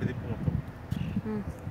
perdido ponto.